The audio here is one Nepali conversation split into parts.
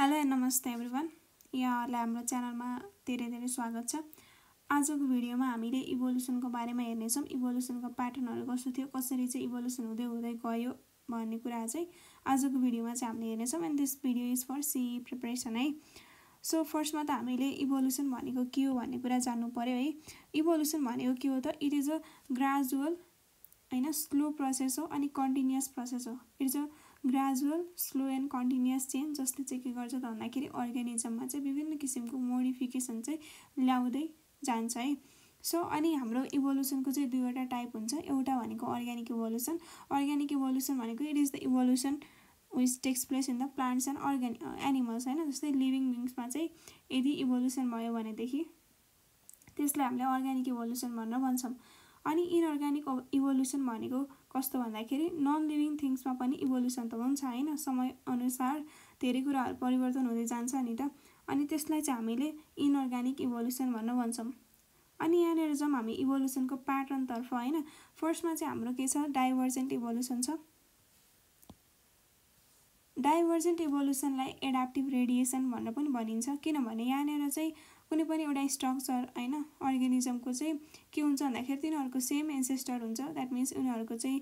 हेलो नमस्ते एभ्रिवान। यहाँहरूलाई हाम्रो च्यानलमा धेरै धेरै स्वागत छ। आजको भिडियोमा हामीले इभोल्युसनको बारेमा हेर्नेछौँ। इभोल्युसनको प्याटर्नहरू कस्तो थियो? कसरी चाहिँ इभोल्युसन हुँदै हुँदै गयो भन्ने कुरा चाहिँ आजको भिडियोमा चाहिँ हामीले हेर्नेछौँ। And this video is for C preparation है। सो फर्स्टमा त हामीले इभोल्युसन भनेको के हो भन्ने कुरा जान्नु पऱ्यो है। इभोल्युसन भनेको के हो त? इट इज अ ग्रेजुअल होइन स्लो प्रोसेस हो अनि कन्टिन्युस प्रोसेस हो। It is a gradual slow and continuous change जसले चाहिँ के गर्छ त भन्दाखेरि अर्ग्यानिजममा चाहिँ विभिन्न किसिमको मोडिफिकेसन चाहिँ ल्याउँदै जान्छ है। सो अनि हाम्रो इभोल्युसनको चाहिँ दुईवटा टाइप हुन्छ। एउटा भनेको अर्ग्यानिक इभोल्युसन अर्ग्यानिक इभोल्युसन भनेको it is the evolution which takes place in the plants and organic animals होइन? जस्तै लिभिङ बिङ्समा चाहिँ यदि इभोल्युसन भयो भनेदेखि त्यसलाई हामीले अर्ग्यानिक इभोल्युसन भनेर भन्छौँ। अनि इनअर्ग्यानिक इभोल्युसन भनेको कस्तो भन्दाखेरि नन लिभिङ थिङ्समा पनि इभोल्युसन त हुन्छ होइन समयअनुसार धेरै कुराहरू परिवर्तन हुँदै जान्छ नि त। अनि त्यसलाई चाहिँ हामीले इनअर्ग्यानिक इभोल्युसन भनेर भन्छौँ। अनि यहाँनिर जाउँ हामी इभोल्युसनको प्याटर्नतर्फ होइन फर्स्टमा चाहिँ हाम्रो के छ? डाइभर्जेन्ट इभोल्युसन छ। डाइभर्जेन्ट इभोल्युसनलाई एडाप्टिभ रेडिएसन भनेर पनि भनिन्छ। किनभने यहाँनिर चाहिँ कुनै पनि एउटा स्ट्रक्चर होइन अर्ग्यानिजमको चाहिँ के हुन्छ भन्दाखेरि तिनीहरूको सेम एन्सेस्टर हुन्छ। द्याट मिन्स उनीहरूको चाहिँ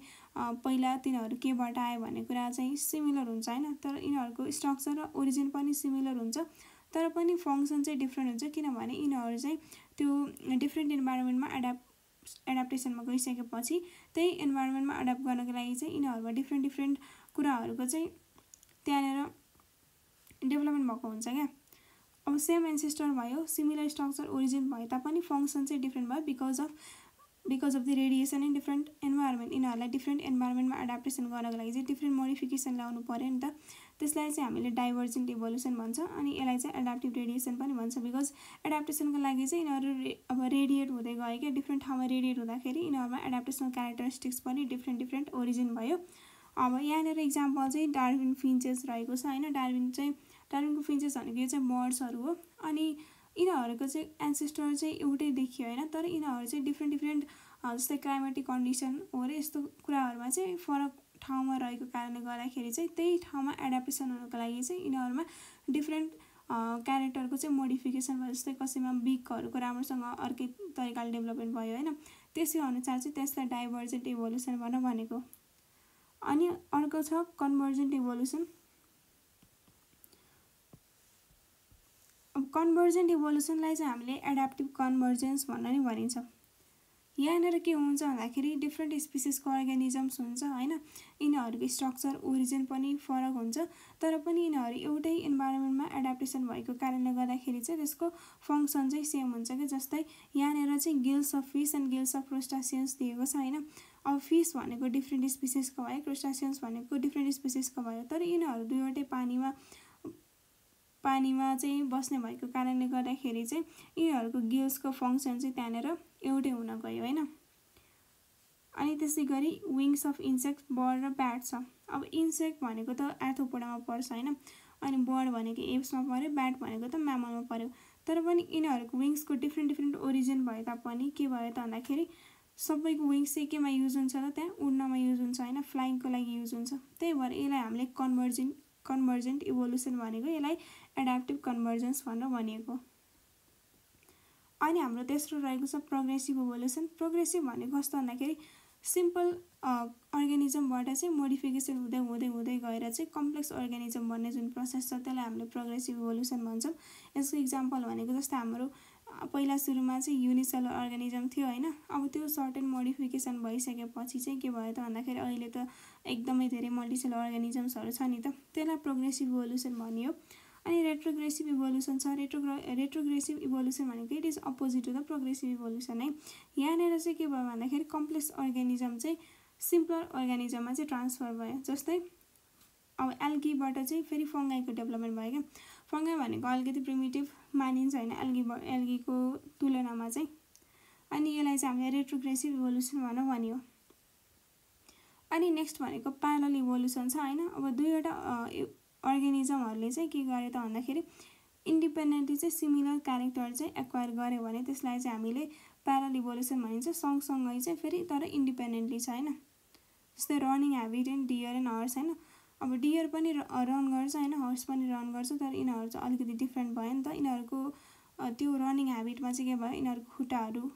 पहिला तिनीहरू केबाट आयो भन्ने कुरा चाहिँ सिमिलर हुन्छ होइन। तर यिनीहरूको स्ट्रक्चर र ओरिजिन पनि सिमिलर हुन्छ। तर पनि फङ्सन चाहिँ डिफ्रेन्ट हुन्छ किनभने यिनीहरू चाहिँ त्यो डिफ्रेन्ट इन्भाइरोमेन्टमा एडाप्ट एडाप्टेसनमा गइसकेपछि त्यही इन्भाइरोमेन्टमा एडाप्ट गर्नको लागि चाहिँ यिनीहरूमा डिफ्रेन्ट डिफ्रेन्ट कुराहरूको चाहिँ त्यहाँनिर डेभलपमेन्ट भएको हुन्छ क्या। अब सेम एन्सेस्टर भयो सिमिलर स्ट्रक्चर ओरिजिन भए तापनि फङ्सन चाहिँ डिफ्रेन्ट भयो because of because of the radiation in different environment यिनीहरूलाई डिफ्रेन्ट इन्भाइरोमेन्टमा एडाप्टेसन गर्नको लागि चाहिँ डिफ्रेन्ट मोडिफिकेसन ल्याउनु पऱ्यो नि त। त्यसलाई चाहिँ हामीले डाइभर्जेन्ट इभोल्युसन भन्छ अनि यसलाई चाहिँ एडाप्टिभ रेडिएसन पनि भन्छ बिकज एडाप्टेसनको लागि चाहिँ यिनीहरू अब रेडिएट हुँदै गयो क्या डिफ्रेन्ट ठाउँमा रेडिएट हुँदाखेरि यिनीहरूमा एडाप्टेसनल क्यारेक्टरिस्टिक्स पनि डिफ्रेन्ट डिफ्रेन्ट ओरिजिन भयो। अब यहाँनिर इक्जाम्पल चाहिँ डार्विन फिन्चेस रहेको छ होइन? डार्विन चाहिँ डार्विनको फिन्चेस भनेको यो चाहिँ बर्ड्सहरू हो। अनि यिनीहरूको चाहिँ एन्सेस्टर चाहिँ एउटै देखियो होइन तर यिनीहरू चाहिँ डिफ्रेन्ट डिफ्रेन्ट जस्तै क्लाइमेटिक कन्डिसन हो र यस्तो कुराहरूमा चाहिँ फरक ठाउँमा रहेको कारणले गर्दाखेरि चाहिँ त्यही ठाउँमा एडाप्टेसन हुनुको लागि चाहिँ यिनीहरूमा डिफ्रेन्ट क्यारेक्टरको चाहिँ मोडिफिकेसन भयो जस्तै कसैमा बिकहरूको राम्रोसँग अर्कै तरिकाले डेभलपमेन्ट भयो होइन। त्यसै अनुसार चाहिँ त्यसलाई डाइभर्जेन्ट इभोल्युसन भनेर भनेको। अनि अर्को छ कन्भर्जेन्ट इभोल्युसन कन्भर्जेन्ट इभोल्युसनलाई चाहिँ हामीले एडाप्टिभ कन्भर्जेन्स भनेर नि भनिन्छ। यहाँनिर के हुन्छ भन्दाखेरि डिफ्रेन्ट स्पिसिसको अर्ग्यानिजम्स हुन्छ होइन? यिनीहरूको स्ट्रक्चर ओरिजिन पनि फरक हुन्छ तर पनि यिनीहरू एउटै इन्भाइरोमेन्टमा एडाप्टेसन भएको कारणले गर्दाखेरि चाहिँ त्यसको फङ्सन चाहिँ सेम हुन्छ कि? जस्तै यहाँनिर चाहिँ gills of fish and gills of crustaceans दिएको छ होइन? अब फिस भनेको डिफ्रेन्ट स्पिसिसको भयो क्रोस्टासियन्स भनेको डिफ्रेन्ट स्पिसिसको भयो तर यिनीहरू दुईवटै पानीमा पानीमा चाहिँ बस्ने भएको कारणले गर्दाखेरि चाहिँ यिनीहरूको गिल्सको फङ्सन चाहिँ त्यहाँनिर एउटै हुन गयो होइन? अनि त्यसै गरी विङ्स अफ इन्सेक्ट बर्ड र ब्याट छ। अब इन्सेक्ट भनेको त एर्थोपोडामा पर्छ होइन? अनि बर्ड भनेको एप्समा पऱ्यो ब्याट भनेको त म्यामलमा पऱ्यो तर पनि यिनीहरूको विङ्सको डिफ्रेन्ट डिफ्रेन्ट ओरिजिन भए तापनि के भयो त भन्दाखेरि सबैको विङ्स चाहिँ केमा युज हुन्छ त त्यहाँ उड्नमा युज हुन्छ होइन? फ्लाइङको लागि युज हुन्छ। त्यही भएर यसलाई हामीले कन्भर्जिन कन्भर्जेन्ट इभोल्युसन भनेको यसलाई एडाप्टिभ कन्भर्जेन्स भनेर भनिएको। अनि हाम्रो तेस्रो रहेको छ प्रोग्रेसिभ इभोल्युसन प्रोग्रेसिभ भनेको कस्तो भन्दाखेरि सिम्पल अर्ग्यानिजमबाट चाहिँ मोडिफिकेसन हुँदै हुँदै हुँदै गएर चाहिँ कम्प्लेक्स अर्ग्यानिजम भन्ने जुन प्रोसेस छ त्यसलाई हामीले प्रोग्रेसिभ इभोल्युसन भन्छौँ। यसको इक्जाम्पल भनेको जस्तै हाम्रो पहिला सुरुमा चाहिँ युनिसेलर अर्ग्यानिजम थियो होइन। अब त्यो सर्टेन मोडिफिकेसन भइसकेपछि चाहिँ के भयो त भन्दाखेरि अहिले त एकदमै धेरै मल्टिसेलर अर्ग्यानिजम्सहरू छ नि त। त्यसलाई प्रोग्रेसिभ इभोल्युसन भनियो। अनि रेट्रोग्रेसिभ इभोल्युसन छ। रेट्रोग्र रेट्रोग्रेसिभ इभोल्युसन भनेको it is opposite to the progressive evolution है। यहाँनिर चाहिँ के भयो भन्दाखेरि कम्प्लेक्स अर्ग्यानिजम चाहिँ सिम्पलर अर्ग्यानिजममा चाहिँ ट्रान्सफर भयो। जस्तै अब एल्गीबाट चाहिँ फेरि फङ्गाईको डेभलपमेन्ट भयो क्या। फङ्गाई भनेको अलिकति प्रिमिटिभ मानिन्छ होइन एल्गी एल्गीको तुलनामा चाहिँ। अनि यसलाई चाहिँ हामीले रेट्रोग्रेसिभ इभोल्युसन भनेर भनियो। अनि नेक्स्ट भनेको प्यारल इभोल्युसन छ होइन। अब दुईवटा अर्ग्यानिजमहरूले चाहिँ के गर्यो त भन्दाखेरि इन्डिपेन्डेन्टली चाहिँ सिमिलर क्यारेक्टर चाहिँ एक्वायर गऱ्यो भने त्यसलाई चाहिँ हामीले प्यारल इभोल्युसन भनिन्छ। सँगसँगै चाहिँ फेरि तर इन्डिपेन्डेन्टली छ होइन। जस्तै running habit and deer and horse होइन। अब डियर पनि रन गर्छ होइन? हर्स पनि रन गर्छ तर यिनीहरू चाहिँ अलिकति डिफ्रेन्ट भयो नि त। यिनीहरूको त्यो रनिङ हेबिटमा चाहिँ के भयो? यिनीहरूको खुट्टाहरू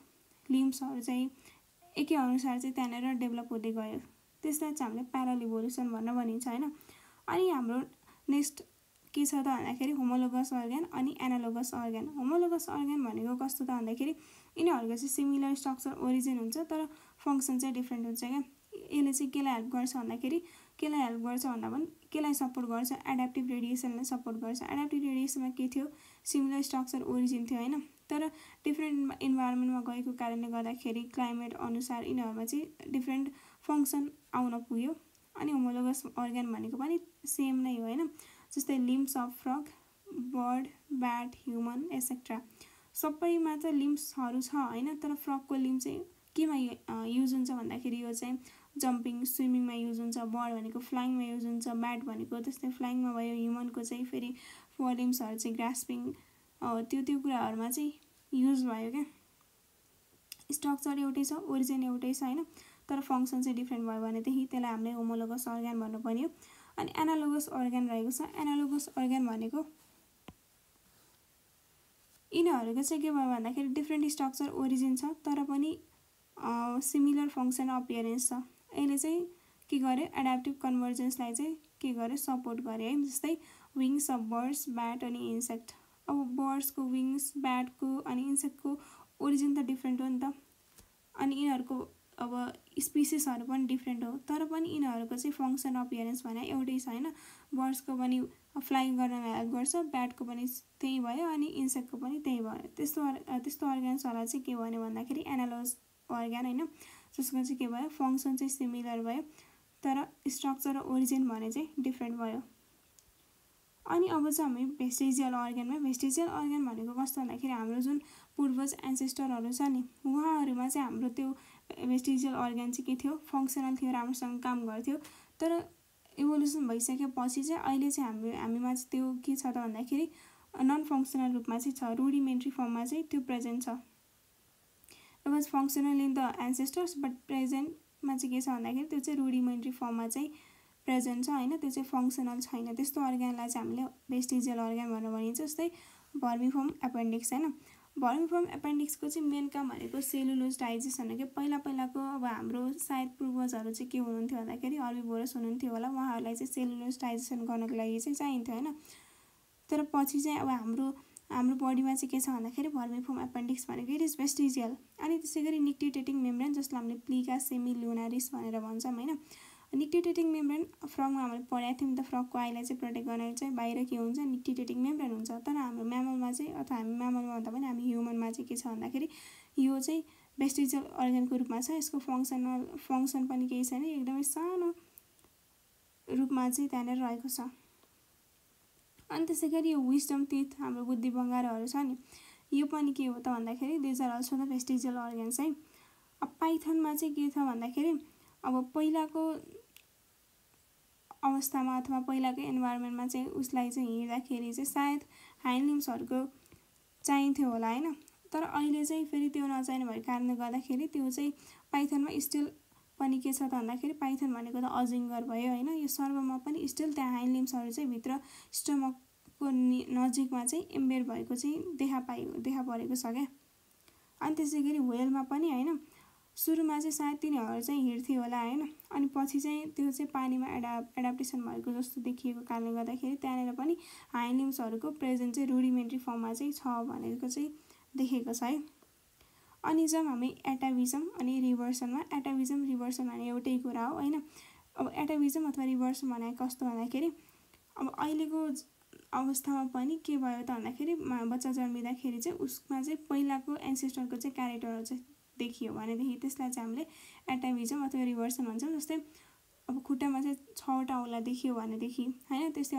लिम्सहरू चाहिँ एकै अनुसार चाहिँ त्यहाँनिर डेभलप हुँदै गयो। त्यसलाई चाहिँ हामीले प्यारल इभोल्युसन भनेर भनिन्छ होइन? अनि हाम्रो नेक्स्ट के छ त भन्दाखेरि होमोलोगस अर्ग्यान अनि एनालोगस अर्ग्यान होमोलोगस अर्ग्यान भनेको कस्तो त भन्दाखेरि यिनीहरूको चाहिँ सिमिलर स्ट्रक्चर ओरिजिन हुन्छ तर फङ्सन चाहिँ डिफ्रेन्ट हुन्छ क्या। यसले चाहिँ केलाई हेल्प गर्छ भन्दाखेरि केलाई हेल्प गर्छ भन्दा पनि केलाई सपोर्ट गर्छ एड्याप्टिभ रेडिएसनलाई सपोर्ट गर्छ। एड्याप्टिभ रेडिएसनमा के थियो? सिमिलर स्ट्रक्चर ओरिजिन थियो होइन? तर डिफ्रेन्ट इन्भाइरोमेन्टमा गएको कारणले गर्दाखेरि क्लाइमेट अनुसार यिनीहरूमा चाहिँ डिफ्रेन्ट फङ्सन आउन पुग्यो। अनि होमोलोगस अर्ग्यान भनेको पनि सेम नै हो होइन? जस्तै limbs of frog bird bat human etcetera सबैमा त लिम्सहरू छ होइन? तर फ्रगको लिम चाहिँ केमा युज हुन्छ भन्दाखेरि यो चाहिँ जम्पिङ स्विमिङमा युज हुन्छ बर्ड भनेको फ्लाइङमा युज हुन्छ ब्याट भनेको त्यस्तै फ्लाइङमा भयो ह्युमनको चाहिँ फेरि फोर लिम्सहरू चाहिँ ग्रास्पिङ त्यो त्यो कुराहरूमा चाहिँ युज भयो क्या। स्ट्रक्चर एउटै छ ओरिजिन एउटै छ होइन? तर फङ्सन चाहिँ डिफ्रेन्ट भयो भनेदेखि त्यसलाई हामीले होमोलोगस अर्ग्यान भन्नु पर्यो अनि एनालोगस अर्ग्यान रहेको छ। एनालोगस अर्ग्यान भनेको यिनीहरूको चाहिँ के भयो भन्दाखेरि डिफ्रेन्ट स्ट्रक्चर ओरिजिन छ तर पनि सिमिलर फङ्सन अपियरेन्स छ। यसले चाहिँ के गर्यो एडाप्टिभ कन्भर्जेन्सलाई चाहिँ के गर्यो सपोर्ट गर्यो है। जस्तै विङ्स अफ बर्ड्स ब्याट अनि इन्सेक्ट अब बर्ड्सको विङ्स ब्याटको अनि इन्सेक्टको ओरिजिन त डिफ्रेन्ट हो नि त। अनि यिनीहरूको अब स्पिसिसहरू पनि डिफ्रेन्ट हो। तर पनि यिनीहरूको चाहिँ फङ्सन अपियरेन्स भने एउटै छ होइन? बर्ड्सको पनि फ्लाइङ गर्नमा हेल्प गर्छ ब्याटको पनि त्यही भयो अनि इन्सेक्टको पनि त्यही भयो। त्यस्तो त्यस्तो अर्ग्यान्सहरूलाई चाहिँ के भन्यो भन्दाखेरि एनालोज अर्ग्यान होइन? जसको चाहिँ के भयो? फङ्सन चाहिँ सिमिलर भयो तर स्ट्रक्चर र ओरिजिन भने चाहिँ डिफ्रेन्ट भयो। अनि अब चाहिँ हामी भेस्टिजियल अर्ग्यानमा भेस्टिजियल अर्ग्यान भनेको कस्तो भन्दाखेरि हाम्रो जुन पूर्वज एन्सेस्टरहरू छ नि उहाँहरूमा चाहिँ हाम्रो त्यो भेस्टिजियल अर्ग्यान चाहिँ के थियो? फङ्सनल थियो राम्रोसँग काम गर्थ्यो। तर इभोल्युसन भइसकेपछि चाहिँ अहिले चाहिँ हाम्रो हामीमा चाहिँ त्यो के छ त भन्दाखेरि नन फङ्सनल रूपमा चाहिँ छ रुडिमेन्ट्री फर्ममा चाहिँ त्यो प्रेजेन्ट छ। Was functional in the ancestors but प्रेजेन्टमा चाहिँ के छ भन्दाखेरि त्यो चाहिँ रुडिमेन्ट्री फर्ममा चाहिँ प्रेजेन्ट छ होइन? त्यो चाहिँ फङ्सनल छैन त्यस्तो अर्ग्यानलाई चाहिँ हामीले भेस्टिजियल अर्ग्यान भनेर भनिन्छ जस्तै भर्मिफर्म एपेन्डिक्स होइन? भर्मिफर्म एपेन्डिक्सको चाहिँ मेन काम भनेको सेलुलोज डाइजेसन हो कि पहिला पहिलाको अब हाम्रो सायद पूर्वजहरू चाहिँ के हुनुहुन्थ्यो भन्दाखेरि हर्बिभोरस हुनुहुन्थ्यो होला उहाँहरूलाई चाहिँ सेलुलोज डाइजेसन गर्नको लागि चाहिँ चाहिन्थ्यो होइन? तर पछि चाहिँ अब हाम्रो हाम्रो बडीमा चाहिँ के छ भन्दाखेरि भर्मिफोम एपेन्डिक्स भनेको इट इज भेस्टिजियल अनि त्यसै गरी निक्टिटेटिङ मेम्ब्रेन जसलाई हामीले प्लिका सेमी लुनारिस भनेर भन्छौँ होइन? निक्टिटेटिङ मेम्ब्रेन फ्रकमा हामीले पढाएको थियौँ त फ्रकको आइलाई चाहिँ प्रोटेक्ट गर्न चाहिँ बाहिर के हुन्छ? निक्टिटेटिङ मेम्ब्रेन हुन्छ। तर हाम्रो म्यामलमा चाहिँ अथवा हामी म्यामलमा भन्दा पनि हामी ह्युमनमा चाहिँ के छ भन्दाखेरि यो चाहिँ भेस्टिजियल अर्गनको रूपमा छ। यसको फङ्सनल फङ्सन पनि केही छैन। एकदमै सानो रूपमा चाहिँ त्यहाँनिर रहेको छ। अनि त्यसै गरी यो विस्डम टिथ हाम्रो बुद्धि बङ्गारहरू छ नि यो पनि के हो त भन्दाखेरि these are also the vestigial organs है। अब पाइथनमा चाहिँ के छ भन्दाखेरि अब पहिलाको अवस्थामा अथवा पहिलाको इन्भाइरोमेन्टमा चाहिँ उसलाई चाहिँ हिँड्दाखेरि चाहिँ सायद हाइन्ड लिम्सहरूको चाहिन्थ्यो होला होइन। तर अहिले चाहिँ फेरि त्यो नचाहिने भएको कारणले गर्दाखेरि त्यो चाहिँ पाइथनमा स्टिल पनि के छ त भन्दाखेरि पाइथन भनेको त अजिङ्गर भयो होइन। यो सर्वमा पनि स्टिल त्यहाँ हाइन्ड लिम्सहरू चाहिँ भित्र स्टमकको नजिकमा चाहिँ एम्बेड भएको चाहिँ देखा पाइ देखा परेको छ क्या। अनि त्यसै गरी वेलमा पनि होइन सुरुमा चाहिँ सायद तिनीहरू चाहिँ हिँड्थ्यो होला होइन। अनि पछि चाहिँ त्यो चाहिँ पानीमा एडाप एडाप्टेसन भएको जस्तो देखिएको कारणले गर्दाखेरि त्यहाँनिर पनि हाइन्ड लिम्सहरूको प्रेजेन्ट चाहिँ रुडिमेन्ट्री फर्ममा चाहिँ छ भनेको चाहिँ देखेको छ है। अनि जब हामी एटाभिजम अनि रिभर्सनमा एटाभिजम रिभर्सन भने एउटै कुरा हो होइन? अब एटाभिजम अथवा रिभर्सन भने कस्तो भन्दाखेरि अब अहिलेको अवस्थामा पनि के भयो त भन्दाखेरि बच्चा जन्मिँदाखेरि चाहिँ उसमा चाहिँ पहिलाको एन्सेस्टरको चाहिँ क्यारेक्टरहरू चाहिँ देखियो भनेदेखि त्यसलाई चाहिँ हामीले एटाभिजम अथवा रिभर्सन भन्छौँ जस्तै अब खुट्टामा चाहिँ छवटा औँला देखियो भनेदेखि होइन? त्यस्तै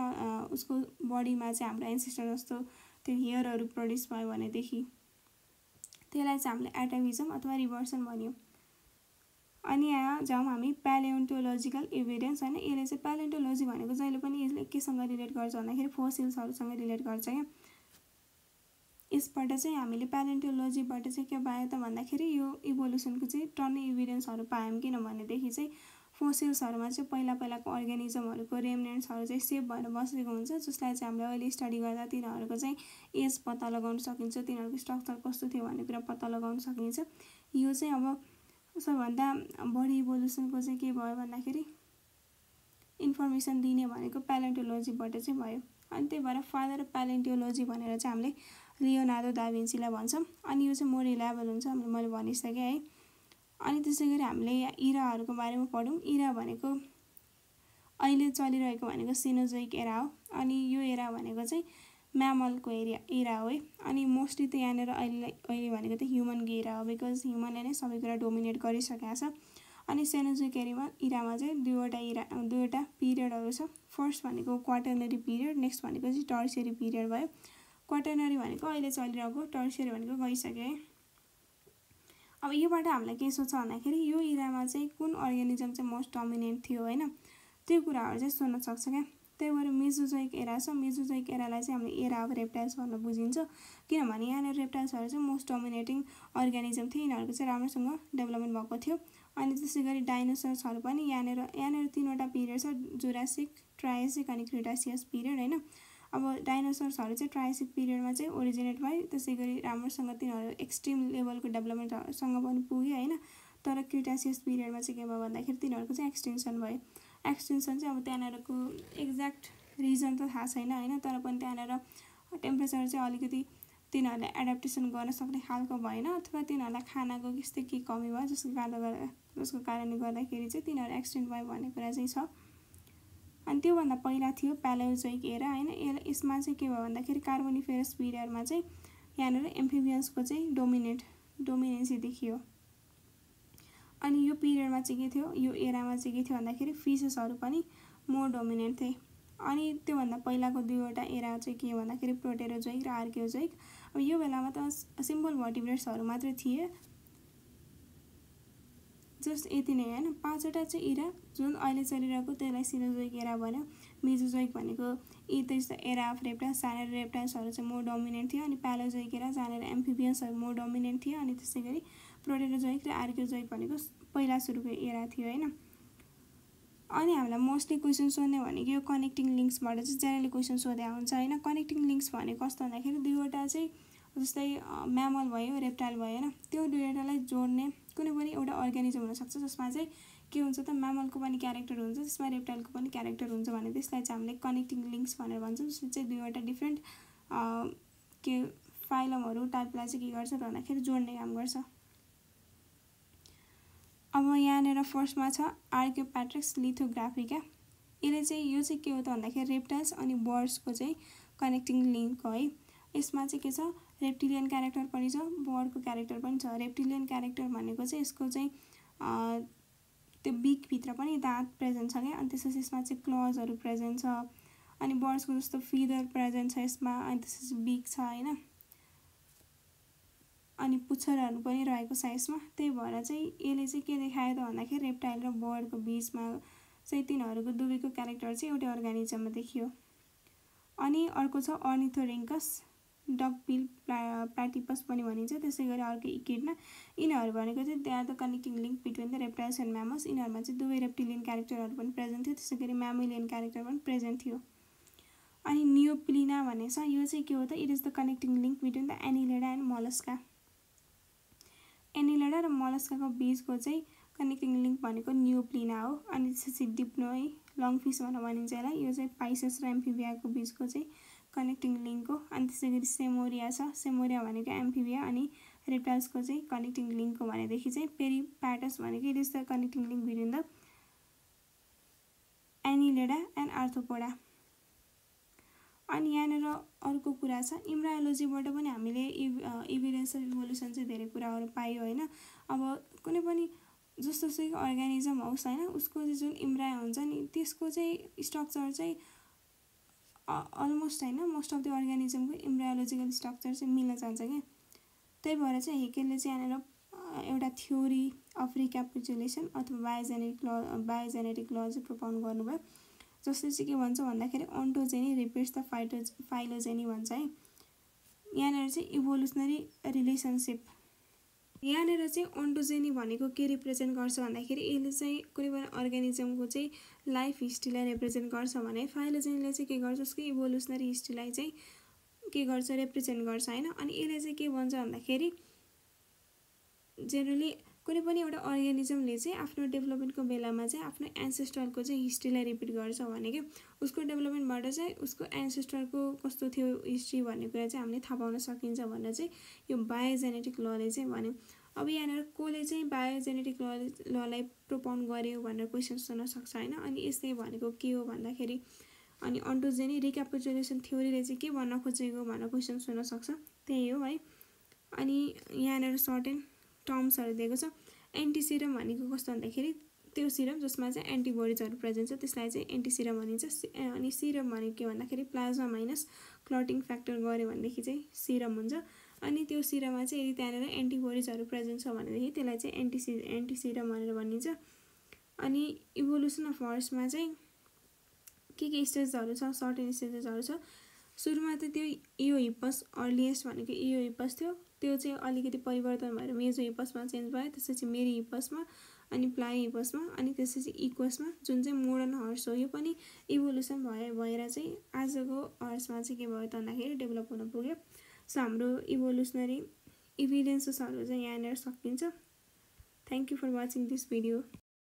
उसको बडीमा चाहिँ हाम्रो एन्सेस्टर जस्तो त्यो हेयरहरू प्रड्युस भयो भनेदेखि। त्यसलाई चाहिँ हामीले एटाभिजम अथवा रिभर्सन भन्यो। अनि यहाँ जाउँ हामी प्यालेन्टोलोजिकल इभिडेन्स होइन यसले चाहिँ प्यालेन्टोलोजी भनेको जहिले पनि यसले केसँग रिलेट गर्छ भन्दाखेरि फोसिल्सहरूसँग रिलेट गर्छ क्या। यसबाट चाहिँ हामीले प्यालेन्टोलोजीबाट चाहिँ के पायो त भन्दाखेरि यो इभोल्युसनको चाहिँ टन्नै इभिडेन्सहरू पायौँ किनभनेदेखि चाहिँ फोसिल्सहरूमा चाहिँ पहिला पहिलाको अर्ग्यानिजमहरूको रेमनेन्ट्सहरू चाहिँ सेभ भएर बसेको हुन्छ जसलाई चाहिँ हामीले अहिले स्टडी गर्दा तिनीहरूको चाहिँ एज पत्ता लगाउन सकिन्छ तिनीहरूको स्ट्रक्चर कस्तो थियो भन्ने कुरा पत्ता लगाउन सकिन्छ। यो चाहिँ अब सबभन्दा बढी इभोल्युसनको चाहिँ के भयो भन्दाखेरि इन्फर्मेसन दिने भनेको प्यालेन्टोलोजीबाट चाहिँ भयो। अनि त्यही भएर फादर प्यालेन्टियोलोजी भनेर चाहिँ हामीले लियोनार्दो दाभिन्सीलाई भन्छौँ। अनि यो चाहिँ मोर रिलायबल हुन्छ मैले भनिसकेँ है। अनि त्यसै गरी हामीले इराहरूको बारेमा पढौँ इरा भनेको अहिले चलिरहेको भनेको सिनोजोइक एरा हो। अनि यो एरा भनेको चाहिँ म्यामलको एरिया इरा हो है। अनि मोस्टली त यहाँनिर अहिले अहिले भनेको त ह्युमनको इरा हो बिकज ह्युमनले नै सबै कुरा डोमिनेट गरिसकेको छ। अनि सेनोजोइक एरियामा इरामा चाहिँ दुईवटा इरा दुईवटा पिरियडहरू छ। फर्स्ट भनेको क्वार्टरनरी पिरियड नेक्स्ट भनेको चाहिँ टर्सियरी पिरियड भयो। क्वार्टरनरी भनेको अहिले चलिरहेको टर्सियरी भनेको गइसक्यो अब योबाट हामीलाई के सोध्छ भन्दाखेरि यो इरामा चाहिँ कुन अर्ग्यानिजम चाहिँ मोस्ट डोमिनेन्ट थियो होइन? त्यो कुराहरू चाहिँ सोध्न सक्छ क्या। त्यही भएर मेजोजोइक एरा छ। मेजोजोइक एरालाई चाहिँ हामीले एरा अफ रेप्टाइल्स भनेर बुझिन्छ। किनभने यहाँनिर रेप्टाइल्सहरू चाहिँ मोस्ट डोमिनेटिङ अर्ग्यानिजम थियो। यिनीहरूको चाहिँ राम्रोसँग डेभलपमेन्ट भएको थियो। अनि त्यसै गरी डाइनोसर्सहरू पनि यहाँनिर यहाँनिर तिनवटा पिरियड छ। जुरासिक ट्रायसिक अनि क्रिटासियस पिरियड होइन? अब डाइनोसर्सहरू चाहिँ ट्रायसिक पिरियडमा चाहिँ ओरिजिनेट भयो त्यसै गरी राम्रोसँग तिनीहरू एक्सट्रिम लेभलको डेभलपमेन्टसँग पनि पुग्यो होइन? तर क्रिटासियस पिरियडमा चाहिँ के भयो भन्दाखेरि तिनीहरूको चाहिँ एक्सटेन्सन भयो। एक्सटेन्सन चाहिँ अब त्यहाँनिरको एक्ज्याक्ट रिजन त थाहा छैन होइन? तर पनि त्यहाँनिर टेम्परेचर चाहिँ अलिकति तिनीहरूले एडाप्टेसन गर्न सक्ने खालको भएन अथवा तिनीहरूलाई खानाको त्यस्तै के कमी भयो जसको कारणले गर्दा जसको कारणले गर्दाखेरि चाहिँ तिनीहरू एक्सिडेन्ट भयो भन्ने कुरा चाहिँ छ। अनि त्योभन्दा पहिला थियो प्यालोजोइक एरा होइन यसमा चाहिँ के भयो भन्दाखेरि कार्बोनिफेरस पिरियडमा चाहिँ यहाँनिर एम्फिबियन्सको चाहिँ डोमिनेट डोमिनेन्सी देखियो। अनि यो पिरियडमा चाहिँ के थियो यो एरामा चाहिँ के थियो भन्दाखेरि फिसेसहरू पनि मोर डोमिनेन्ट थिए। अनि त्योभन्दा पहिलाको दुईवटा एरा चाहिँ के भन्दाखेरि प्रोटेरोजोइक र आर्कियोजोइक। अब यो बेलामा त सिम्पल भर्टिब्रेट्सहरू मात्रै थिए। जस्ट यति नै होइन। पाँचवटा चाहिँ इरा जुन अहिले चलिरहेको त्यसलाई सिरोजोइक एरा भन्यो। मिजोजोइक भनेको यी त्यस्तो एरा अफ रेप्टाइल्स सानेर रेप्टाइल्सहरू चाहिँ मोर डोमिनेन्ट थियो अनि प्यालोजोइक एरा जहाँनिर एम्फिबियन्सहरू मोर डोमिनेन्ट थियो अनि त्यसै गरी प्रोटेरोजोइक र आर्कियोजोइक भनेको पहिला सुरुको एरा थियो होइन। अनि हामीलाई मोस्टली क्वेसन सोध्ने भनेको यो कनेक्टिङ लिङ्क्सबाट चाहिँ जेनरली क्वेसन सोधे हुन्छ होइन। कनेक्टिङ लिङ्क्स भनेको कस्तो भन्दाखेरि दुईवटा चाहिँ जस्तै म्यामल भयो रेप्टाइल भयो होइन। त्यो दुईवटालाई जोड्ने कुनै पनि एउटा अर्ग्यानिजम हुनसक्छ जसमा चाहिँ के हुन्छ त म्यामलको पनि क्यारेक्टर हुन्छ त्यसमा रेप्टाइलको पनि क्यारेक्टर हुन्छ भने त्यसलाई चाहिँ हामीले कनेक्टिङ लिङ्क्स भनेर भन्छौँ जसले चाहिँ दुईवटा डिफ्रेन्ट के फाइलमहरू टाइपलाई चाहिँ के गर्छ भन्दाखेरि जोड्ने काम गर्छ। अब यहाँनिर फर्स्टमा छ आर्कियोप्याट्रिक्स लिथोग्राफी क्या यसले चाहिँ यो चाहिँ के हो त भन्दाखेरि रेप्टाइल्स अनि बर्ड्सको चाहिँ कनेक्टिङ लिङ्क हो है। यसमा चाहिँ के छ रेप्टिलियन क्यारेक्टर पनि छ बर्डको क्यारेक्टर पनि छ। रेप्टिलियन क्यारेक्टर भनेको चाहिँ यसको चाहिँ त्यो बिकभित्र पनि दाँत प्रेजेन्ट छ क्या। अनि त्यसपछि यसमा चाहिँ क्लजहरू प्रेजेन्ट छ। अनि बर्ड्सको जस्तो फिदर प्रेजेन्ट छ यसमा। अनि त्यसपछि बिक छ होइन। अनि पुच्छरहरू पनि रहेको छ यसमा। त्यही भएर चाहिँ यसले चाहिँ के देखायो त भन्दाखेरि रेप्टाइल र बर्डको बिचमा चाहिँ तिनीहरूको दुवैको क्यारेक्टर चाहिँ एउटै अर्गानिजममा देखियो। अनि अर्को छ अर्निथोरिङ्कस डकबिल प्ला प्लाटिपस पनि भनिन्छ। त्यसै गरी अर्को इकिडना यिनीहरू भनेको चाहिँ are the connecting link between the reptiles and mammals यिनीहरूमा चाहिँ दुवै रेप्टिलियन क्यारेक्टरहरू पनि प्रेजेन्ट थियो त्यसै गरी म्यामिलियन क्यारेक्टर पनि प्रेजेन्ट थियो। अनि नियोप्लिना भन्ने छ यो चाहिँ के हो त? It is the connecting link between the annelida and mollusca annelida र मलस्काको बिचको चाहिँ कनेक्टिङ लिङ्क भनेको न्युप्लिना हो। अनि त्यसपछि डिप्नो है लङ फिस भनेर भनिन्छ यसलाई यो चाहिँ पाइसेस र एम्फिबियाको बिचको चाहिँ कनेक्टिङ लिङ्क हो। अनि त्यसै गरी सेमोरिया छ। सेमोरिया भनेको एम्फिबिया अनि रेप्टाइल्सको चाहिँ कनेक्टिङ लिङ्क हो भनेदेखि चाहिँ पेरी प्याटस भनेको it is the connecting link between the annelida and arthropoda अनि यहाँनिर अर्को कुरा छ। इम्ब्रायोलोजीबाट पनि हामीले इभ इभिडेन्स अफ इभोल्युसन चाहिँ धेरै कुराहरू पायो होइन। अब कुनै पनि जस्तो सुकै अर्ग्यानिजम होस् होइन उसको चाहिँ जुन इम्ब्रायो हुन्छ नि त्यसको चाहिँ स्ट्रक्चर चाहिँ अलमोस्ट होइन मोस्ट अफ द अर्ग्यानिजमको इम्ब्रायोलोजिकल स्ट्रक्चर चाहिँ मिल्न जान्छ क्या। त्यही भएर चाहिँ हेकेलले चाहिँ यहाँनिर एउटा थ्योरी अफ रिक्यापिचुलेसन अथवा बायोजेनेटिक ल बायोजेनेटिक ल चाहिँ प्रोपाउन्ड गर्नुभयो। जसले चाहिँ के भन्छ भन्दाखेरि ontogeny repeats the phyto phylogeny भन्छ है। यहाँनिर चाहिँ इभोल्युसनरी रिलेसनसिप यहाँनिर चाहिँ अन्टोजेनी भनेको के रिप्रेजेन्ट गर्छ भन्दाखेरि यसले चाहिँ कुनै पनि अर्गानिजमको चाहिँ लाइफ हिस्ट्रीलाई रिप्रेजेन्ट गर्छ भने फाइलोजेनीले चाहिँ के गर्छ उसको इभोल्युसनरी हिस्ट्रीलाई चाहिँ के गर्छ रिप्रेजेन्ट गर्छ होइन? अनि यसले चाहिँ के भन्छ भन्दाखेरि जेनरली कुनै पनि एउटा अर्ग्यानिजमले चाहिँ आफ्नो डेभलपमेन्टको बेलामा चाहिँ आफ्नो एन्सेस्टरको चाहिँ हिस्ट्रीलाई रिपिट गर्छ भने कि? उसको डेभलपमेन्टबाट चाहिँ उसको एन्सेस्टरको कस्तो थियो हिस्ट्री भन्ने कुरा चाहिँ हामीले थाहा पाउन सकिन्छ भनेर चाहिँ यो बायोजेनेटिक लले चाहिँ भन्यो। अब यहाँनिर कसले चाहिँ बायोजेनेटिक ल ललाई प्रोपाउन्ड गर्यो भनेर क्वेसन सोध्न सक्छ होइन? अनि यस्तै भनेको के हो भन्दाखेरि अनि अन्टोजेनी रिक्यापुचुलेसन थ्योरीले चाहिँ के भन्न खोजेको भनेर क्वेसन सोध्न सक्छ? त्यही हो है। अनि यहाँनिर सर्ट एन्ड टर्म्सहरू दिएको छ। एन्टिसिरम भनेको कस्तो भन्दाखेरि त्यो सिरम जसमा चाहिँ एन्टिबोडिजहरू प्रेजेन्ट छ त्यसलाई चाहिँ एन्टिसिरम भनिन्छ। अनि सिरम भनेको के भन्दाखेरि प्लाज्मा माइनस क्लटिङ फ्याक्टर गऱ्यो भनेदेखि चाहिँ सिरम हुन्छ। अनि त्यो सिरममा चाहिँ यदि त्यहाँनिर एन्टिबोडिजहरू प्रेजेन्ट छ भनेदेखि त्यसलाई चाहिँ एन्टिसि एन्टिसिरम भनेर भनिन्छ। अनि इभोल्युसन अफ हर्समा चाहिँ के के स्टेजहरू छ सर्टेन स्टेजेसहरू छ। सुरुमा त त्यो इयो हिप्पस अर्लिएस्ट भनेको इयो हिप्पस थियो। त्यो चाहिँ अलिकति परिवर्तन भएर मेजो हिपसमा चेन्ज भयो त्यसपछि मेरी हिपसमा अनि प्लाइ हिपसमा अनि त्यसपछि इक्वसमा जुन चाहिँ मोडर्न हर्स हो यो पनि इभोल्युसन भए भएर चाहिँ आजको हर्समा चाहिँ के भयो त भन्दाखेरि डेभलप हुन पुग्यो। सो हाम्रो इभोल्युसनरी इभिडेन्सेसहरू चाहिँ यहाँनिर सकिन्छ। Thank you for watching this video